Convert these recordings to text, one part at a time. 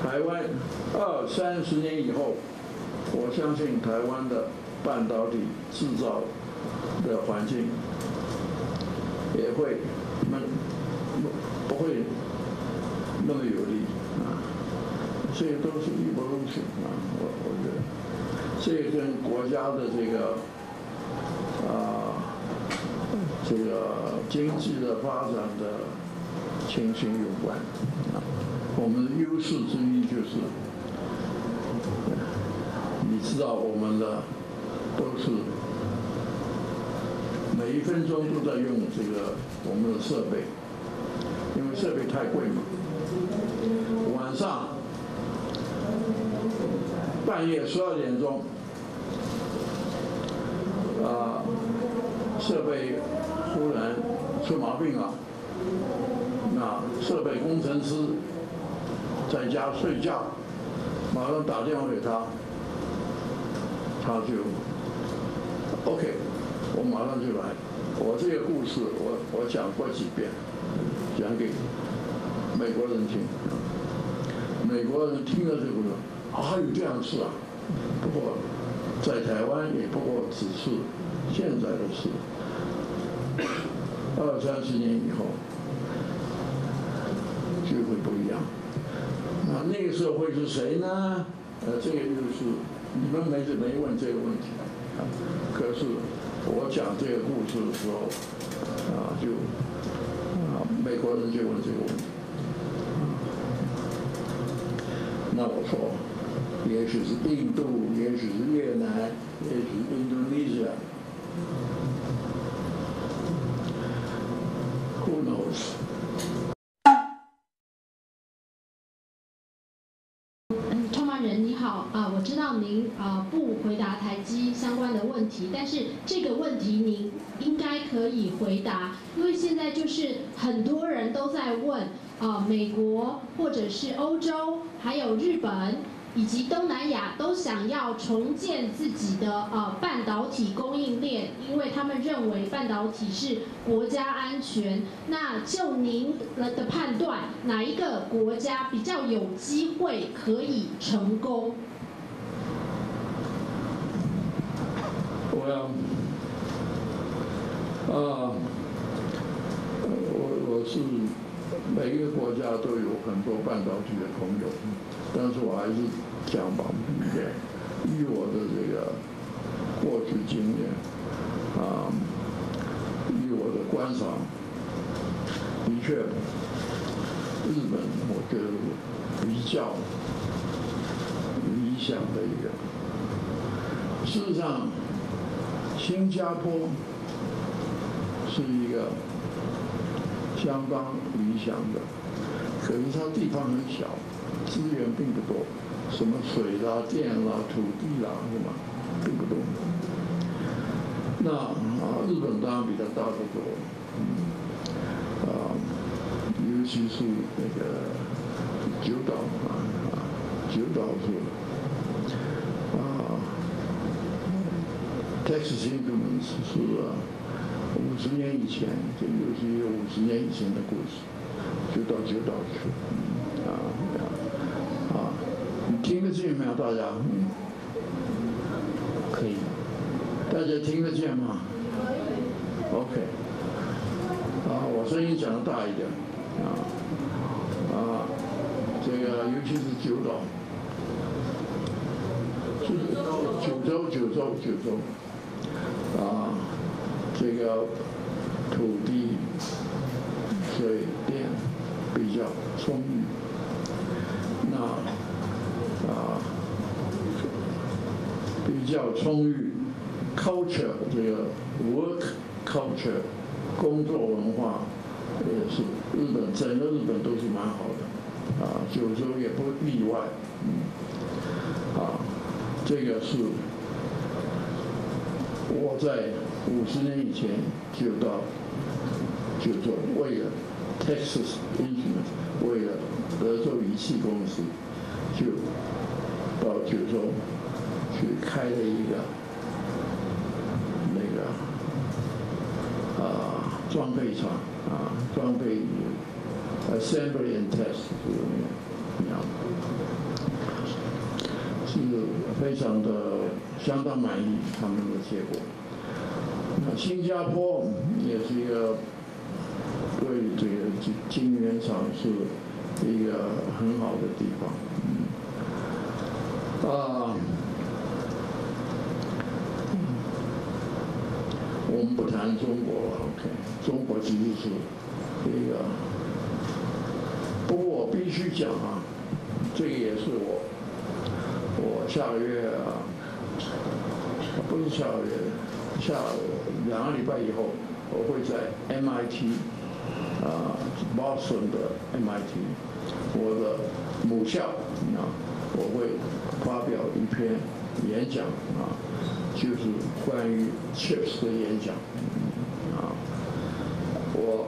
台湾二三十年以后，我相信台湾的半导体制造的环境也会那不会那么有利啊，这些都是一波路线啊，我我觉得这跟国家的这个啊这个经济的发展的情形有关啊。我们的优势之一就是，你知道我们的都是每一分钟都在用这个我们的设备，因为设备太贵嘛。晚上半夜十二点钟，啊，设备忽然出毛病了，那设备工程师。在家睡觉，马上打电话给他，他就 OK，我马上就来。我这个故事我我讲过几遍，讲给美国人听。美国人听了这个说啊，有这样事啊。不过在台湾也不过只是现在的事，二三十年以后就会不一样。那个时候会是谁呢？呃，这个就是你们没没问这个问题。可是我讲这个故事的时候，啊，就啊，美国人就问这个问题。那我说，也许是印度，也许是越南，也许是印度尼西亚，Who knows？您啊不回答台积相关的问题，但是这个问题您应该可以回答，因为现在就是很多人都在问啊，美国或者是欧洲还有日本。以及东南亚都想要重建自己的呃半导体供应链，因为他们认为半导体是国家安全。那就您的判断，哪一个国家比较有机会可以成功？我要，啊，我我是每一个国家都有很多半导体的朋友。但是我还是讲吧，以我的这个过去经验啊，以我的观察，的确，日本我觉得比较理想的一个。事实上，新加坡是一个相当理想的，可是它地方很小。资源并不多，什么水啦、电啦、土地啦，什么并不多。那啊，日本当然比它大得多，嗯啊，尤其是那个九岛啊，九岛是啊，Texas Instruments 是五十年以前，这又是一个五十年以前的故事，就到九岛去，啊啊你。听得见没有，大家？嗯，可以。大家听得见吗？OK。啊，我声音讲的大一点。啊啊，这个尤其是九岛，九州九州九州，啊，这个土地、水电比较充裕。那。啊，比较充裕，culture 这个 work culture 工作文化也是日本整个日本都是蛮好的，啊，九州也不例外，嗯，啊，这个是我在五十年以前就到九州，为了 Texas Instruments，为了德州仪器公司就。到九州去开了一个那个啊装备厂啊装备 assembly and test 这个样是非常的相当满意他们的结果。那新加坡也是一个对这个金金圆厂是一个很好的地方。啊，我们不谈中国，OK，中国其实是一个，不过我必须讲啊，这个也是我，我下个月啊，不是下个月，下两个礼拜以后，我会在 MIT 啊，Boston 的 MIT，我的母校啊，我会。发表一篇演讲啊，就是关于 chips 的演讲啊。我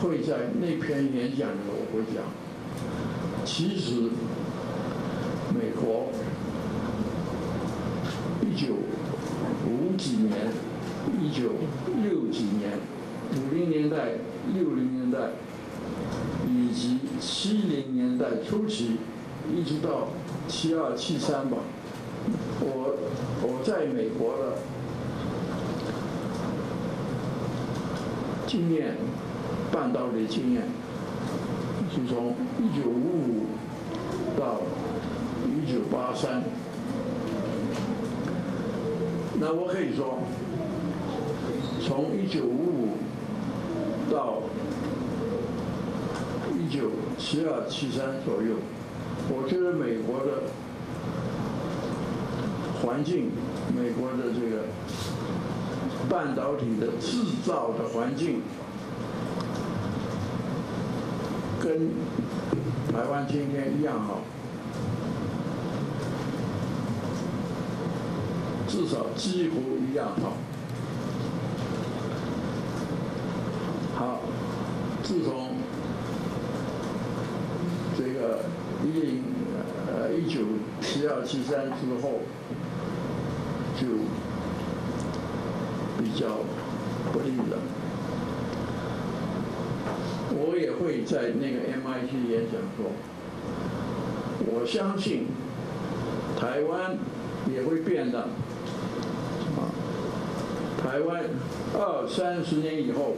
会在那篇演讲里，我会讲，其实美国一九五几年、一九六几年、五零年代、六零年代以及七零年代初期，一直到。七二七三吧，我我在美国的经验，半导体经验是从一九五五到一九八三，那我可以说，从一九五五到一九七二七三左右。我觉得美国的环境，美国的这个半导体的制造的环境，跟台湾今天一样好，至少几乎一样好。好，自从这个。一零呃一九七二七三之后，就比较不利了。我也会在那个 MIT 演讲说，我相信台湾也会变的。台湾二三十年以后，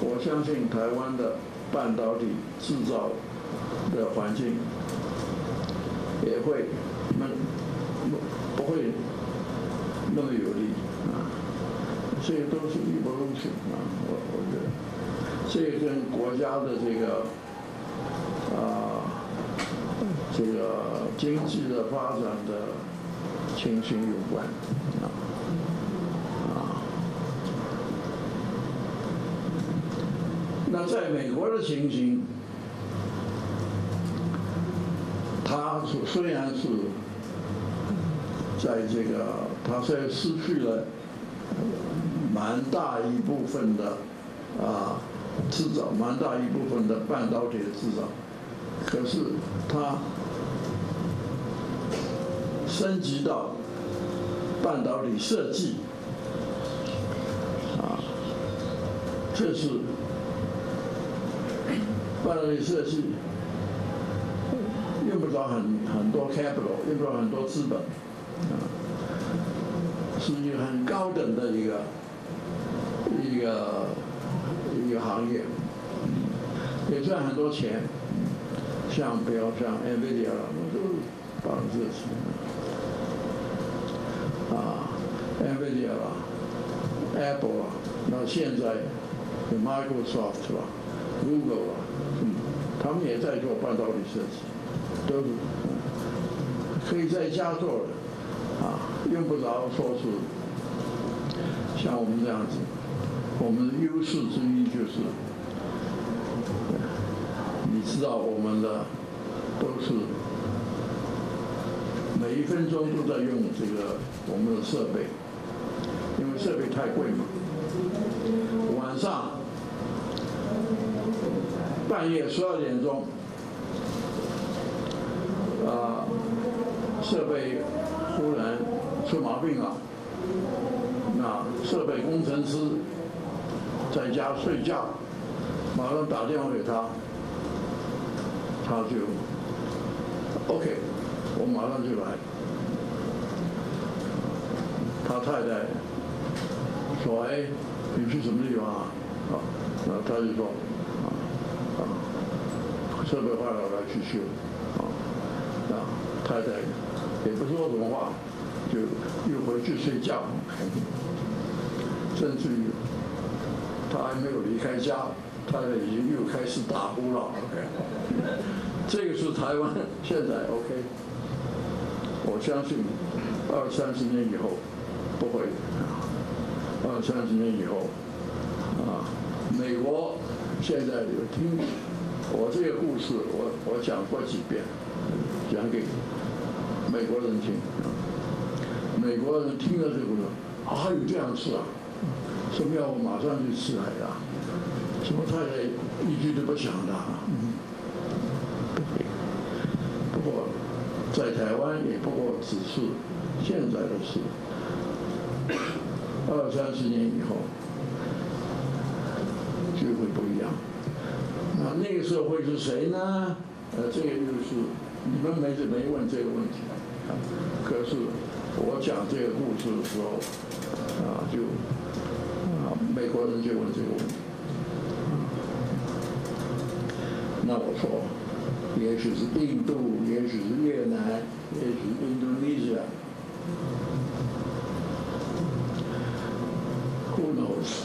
我相信台湾的半导体制造的环境。也会那不不会那么有利啊，这些都是一波东西啊，我我觉得，这跟国家的这个啊这个经济的发展的情形有关啊。那在美国的情形。他虽然是在这个，他虽然失去了蛮大一部分的啊制造，蛮大一部分的半导体制造，可是他升级到半导体设计啊，这是半导体设计。用不着很很多 capital，用不着很多资本，啊，是一个很高等的一个一个一个行业，也赚很多钱，像比如像 Nvidia 了，那都是百分之钱，啊，Nvidia 了，Apple 了，那现在 Microsoft 了。，Google 啊，嗯，他们也在做半导体设计。都是可以在家做的，啊，用不着说是像我们这样子。我们的优势之一就是，你知道我们的都是每一分钟都在用这个我们的设备，因为设备太贵嘛。晚上半夜十二点钟。啊，设备忽然出毛病了，那设备工程师在家睡觉，马上打电话给他，他就 OK，我马上就来，他太太说：“哎，你去什么地方啊？”啊，那他就说：“啊啊，设备坏了，我要去修。”啊，啊，太太也不说什么话，就又回去睡觉。甚至于他还没有离开家，太太已经又开始打呼了。OK，这个是台湾现在 OK，我相信二三十年以后不会，二三十年以后啊，美国现在有听我这个故事，我我讲过几遍，讲给美国人听，美国人听了这个说啊，有这样事啊。什么要我马上去吃海呀？什么太太一句都不想的。不过在台湾也不过只是现在的事，二三十年以后会不一样。那那个时候会是谁呢？呃，这个就是你们没没问这个问题。可是我讲这个故事的时候，啊，就啊。美国人就问这个问题，那我说，也许是印度，也许是越南，也许是印度尼西亚，Who knows？